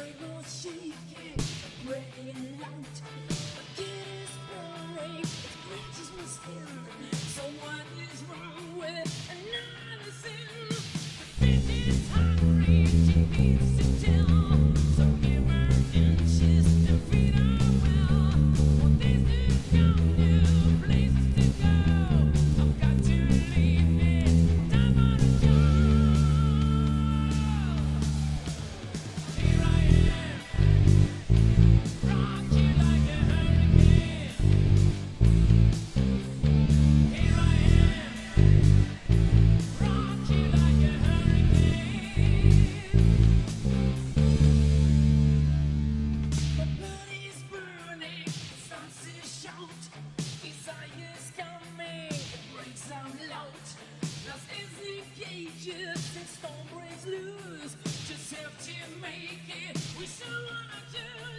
ain't no secret, praying light. So why? shifts and storm breaks loose. Just help to make it We still wanna do.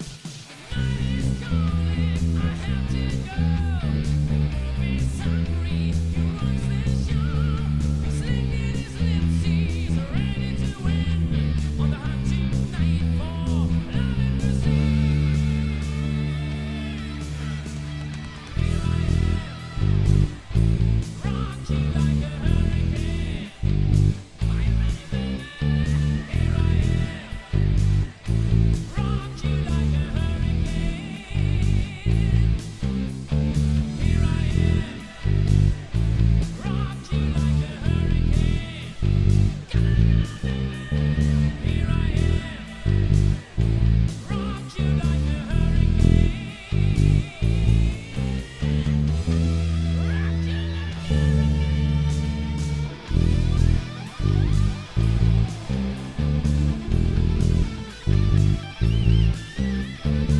Bye.